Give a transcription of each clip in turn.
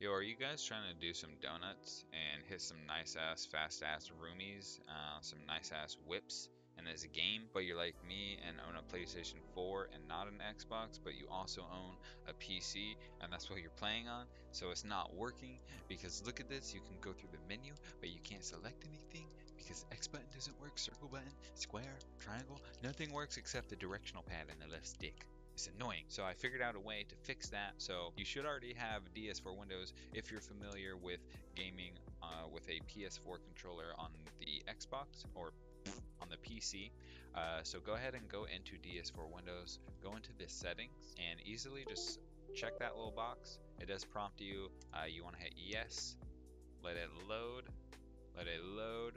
Yo, are you guys trying to do some donuts and hit some nice ass, fast ass roomies, uh, some nice ass whips in this game, but you're like me and own a PlayStation 4 and not an Xbox, but you also own a PC and that's what you're playing on, so it's not working because look at this, you can go through the menu, but you can't select anything because X button doesn't work, circle button, square, triangle, nothing works except the directional pad and the left stick. It's annoying. So I figured out a way to fix that. So you should already have DS4 Windows if you're familiar with gaming uh, with a PS4 controller on the Xbox or on the PC. Uh, so go ahead and go into DS4 Windows, go into the settings, and easily just check that little box. It does prompt you. Uh, you want to hit yes, let it load, let it load,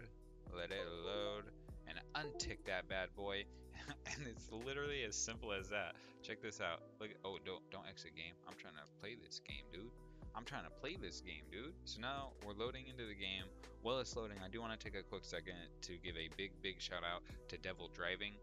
let it load, and untick that bad boy. and it's literally as simple as that. Check this out. Look, oh, don't don't exit game. I'm trying to play this game, dude. I'm trying to play this game, dude. So now we're loading into the game. While it's loading, I do want to take a quick second to give a big, big shout out to Devil Driving.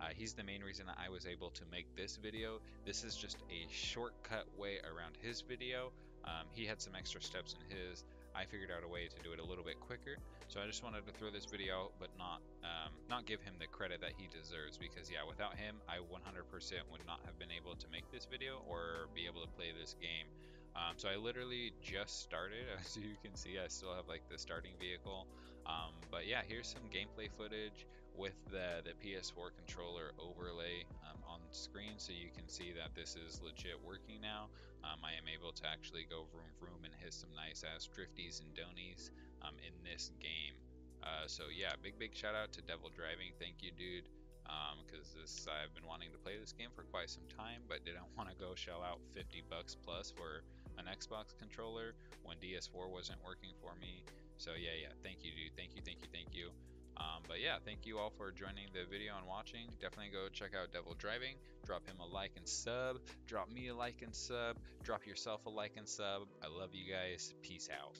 Uh, he's the main reason I was able to make this video. This is just a shortcut way around his video. Um, he had some extra steps in his. I figured out a way to do it a little bit quicker. So I just wanted to throw this video out, but not um, not give him the credit that he deserves because yeah, without him, I 100% would not have been able to make this video or be able to play this game. Um, so I literally just started, as you can see, I still have like the starting vehicle. Um, but yeah, here's some gameplay footage with the, the PS4 controller overlay um, on screen so you can see that this is legit working now. Um, I am able to actually go room room and hit some nice ass drifties and donies um, in this game. Uh, so yeah, big big shout out to Devil Driving. Thank you, dude because um, this I've been wanting to play this game for quite some time, but didn't want to go shell out 50 bucks plus for an Xbox controller when DS4 wasn't working for me. So yeah, yeah, thank you, dude. Thank you, thank you, thank you. Um, but yeah, thank you all for joining the video and watching. Definitely go check out Devil Driving. Drop him a like and sub. Drop me a like and sub. Drop yourself a like and sub. I love you guys. Peace out.